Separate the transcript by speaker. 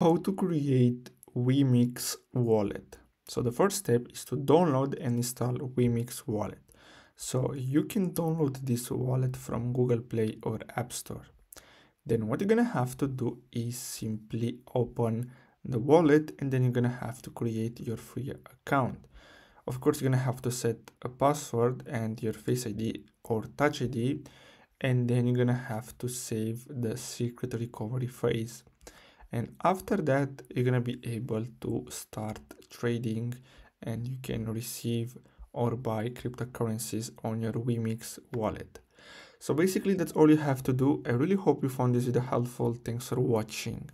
Speaker 1: how to create Wemix wallet. So the first step is to download and install Wemix wallet. So you can download this wallet from Google Play or App Store. Then what you're gonna have to do is simply open the wallet and then you're gonna have to create your free account. Of course, you're gonna have to set a password and your Face ID or Touch ID and then you're gonna have to save the secret recovery phrase and after that you're gonna be able to start trading and you can receive or buy cryptocurrencies on your Wemix wallet. So basically that's all you have to do. I really hope you found this video helpful. Thanks for watching.